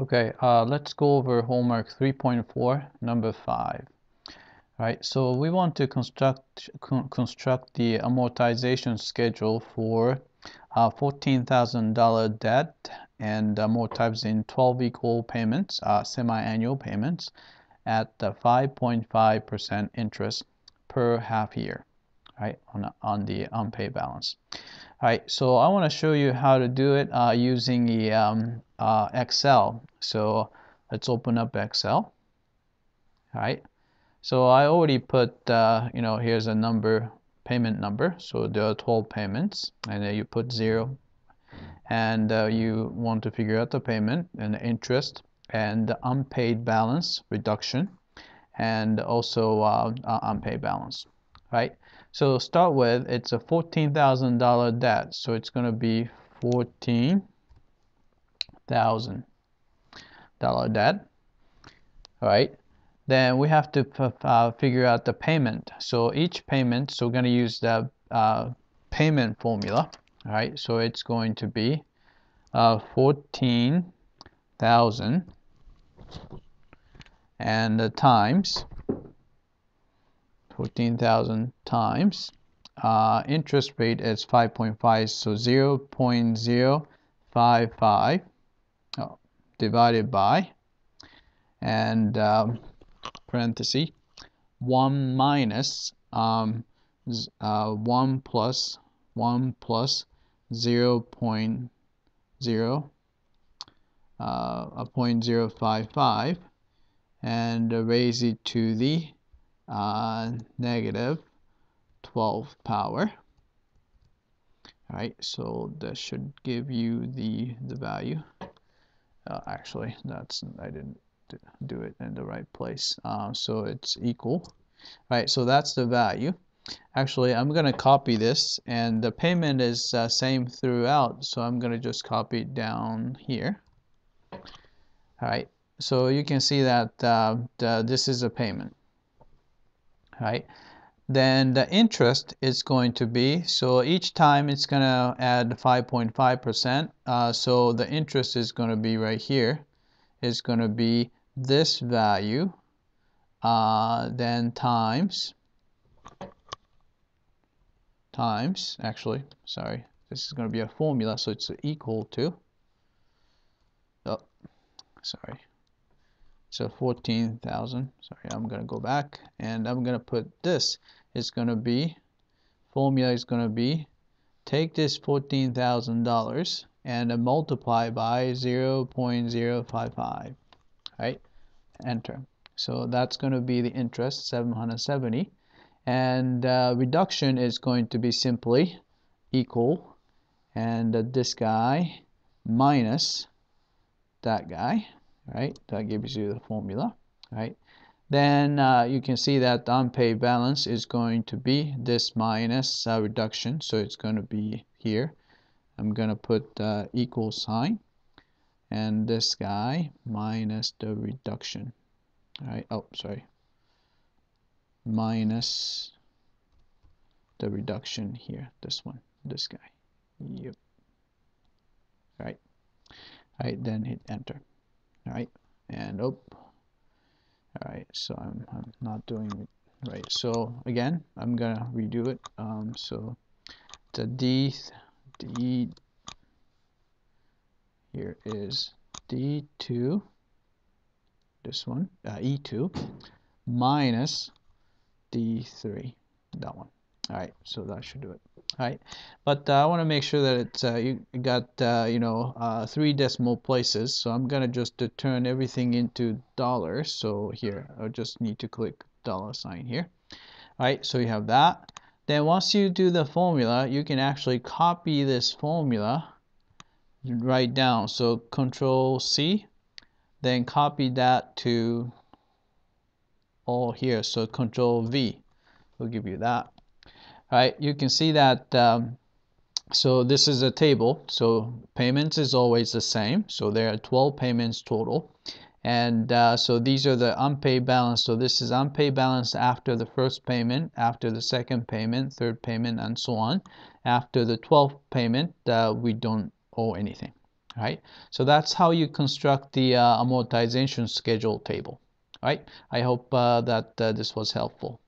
Okay, uh, let's go over homework 3.4, number 5. All right, so we want to construct con construct the amortization schedule for uh, $14,000 debt and amortize in 12 equal payments, uh, semi-annual payments at the 5.5% interest per half year, right, on, on the unpaid balance. All right, so I want to show you how to do it uh, using the um, uh, Excel. So let's open up Excel. All right, so I already put, uh, you know, here's a number, payment number. So there are 12 payments, and then you put zero, and uh, you want to figure out the payment and the interest and the unpaid balance reduction, and also uh, uh, unpaid balance, right? So start with, it's a $14,000 debt. So it's going to be $14,000 debt. All right. Then we have to uh, figure out the payment. So each payment, so we're going to use the uh, payment formula. All right. So it's going to be uh, 14,000 and the times 14,000 times. Uh, interest rate is 5.5, so 0 0.055 oh, divided by, and um, parenthesis, 1 minus um, uh, 1 plus 1 plus 0 0.0 uh, a 0.055 and raise it to the uh, negative 12 power. All right, so that should give you the the value. Uh, actually, that's I didn't do it in the right place. Uh, so it's equal. All right, so that's the value. Actually, I'm going to copy this, and the payment is uh, same throughout. So I'm going to just copy it down here. All right, so you can see that uh, the, this is a payment right? Then the interest is going to be, so each time it's going to add 5.5%. Uh, so the interest is going to be right here. It's going to be this value, uh, then times, times, actually, sorry, this is going to be a formula, so it's equal to, oh, sorry, so 14,000 sorry I'm gonna go back and I'm gonna put this it's gonna be formula is gonna be take this $14,000 and multiply by 0.055 right enter so that's going to be the interest 770 and uh, reduction is going to be simply equal and uh, this guy minus that guy right? That gives you the formula, right? Then uh, you can see that the unpaid balance is going to be this minus uh, reduction, so it's going to be here. I'm going to put uh, equal sign, and this guy minus the reduction, right? Oh, sorry, minus the reduction here, this one, this guy. Yep. all right all right then hit enter all right and oh all right so I'm, I'm not doing it right. So again I'm gonna redo it. Um, so the D D here is D2 this one uh, E2 minus D3 that one. All right so that should do it right. But uh, I want to make sure that it's uh, you got uh, you know three decimal places. So I'm gonna just turn everything into dollars. So here I just need to click dollar sign here. All right. So you have that. Then once you do the formula you can actually copy this formula right down. So control C then copy that to all here. So control V will give you that right you can see that um, so this is a table so payments is always the same so there are 12 payments total and uh, so these are the unpaid balance so this is unpaid balance after the first payment after the second payment third payment and so on after the 12th payment uh, we don't owe anything right? So that's how you construct the uh, amortization schedule table, right? I hope uh, that uh, this was helpful.